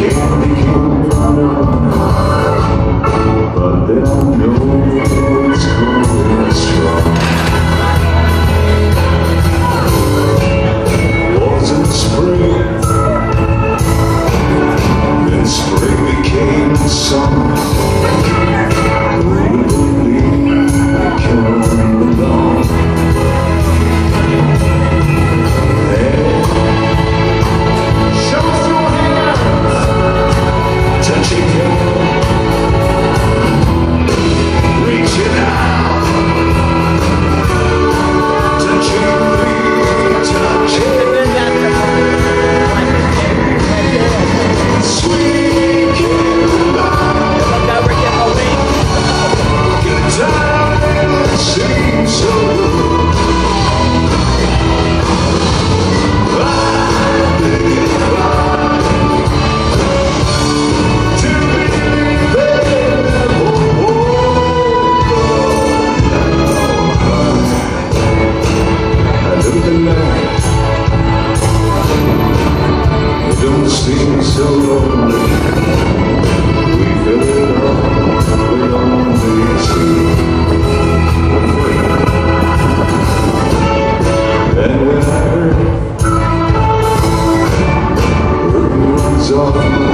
Chega de que love.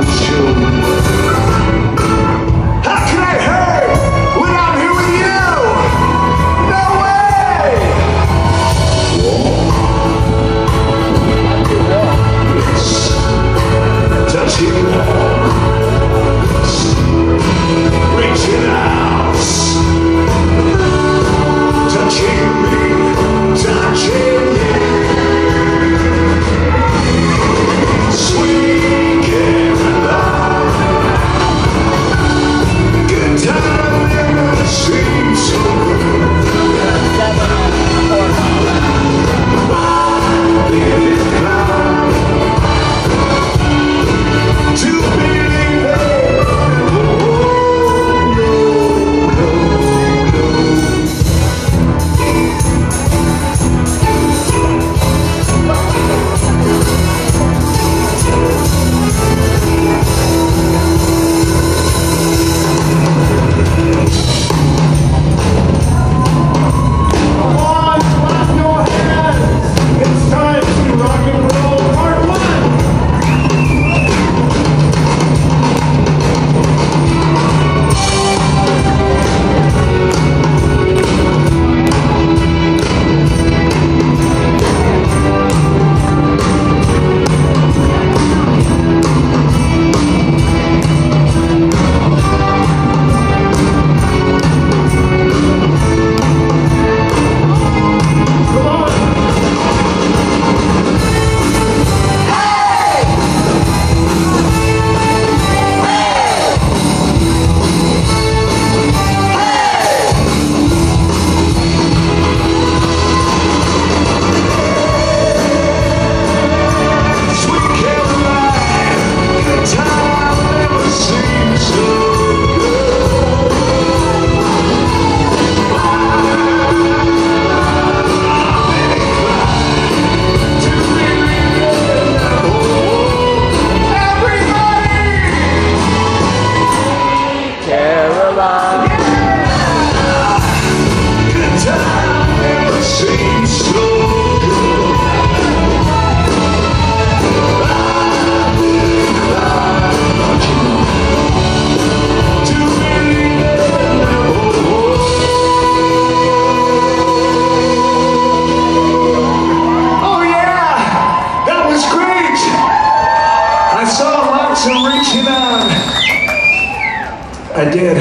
I did.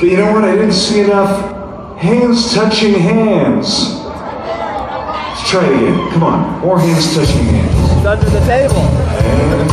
But you know what? I didn't see enough hands touching hands. Let's try it again. Come on. More hands touching hands. It's under the table. And